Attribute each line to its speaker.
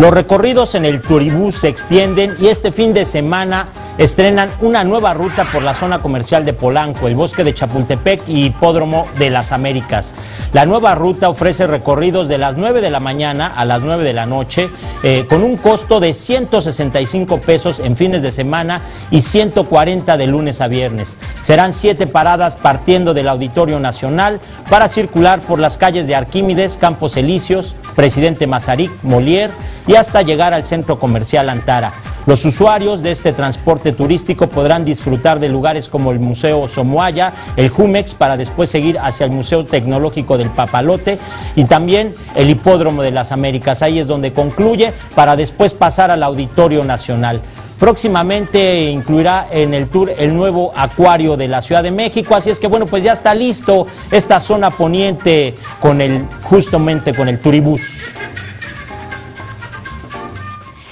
Speaker 1: Los recorridos en el Turibús se extienden y este fin de semana estrenan una nueva ruta por la zona comercial de Polanco, el bosque de Chapultepec y Hipódromo de las Américas. La nueva ruta ofrece recorridos de las 9 de la mañana a las 9 de la noche eh, con un costo de 165 pesos en fines de semana y 140 de lunes a viernes. Serán siete paradas partiendo del Auditorio Nacional para circular por las calles de Arquímedes, Campos Elíseos, Presidente Mazarik, Molière y hasta llegar al centro comercial Antara. Los usuarios de este transporte turístico podrán disfrutar de lugares como el Museo Somoaya, el Jumex, para después seguir hacia el Museo Tecnológico del Papalote y también el Hipódromo de las Américas. Ahí es donde concluye para después pasar al Auditorio Nacional. Próximamente incluirá en el tour el nuevo acuario de la Ciudad de México, así es que bueno, pues ya está listo esta zona poniente con el justamente con el turibús.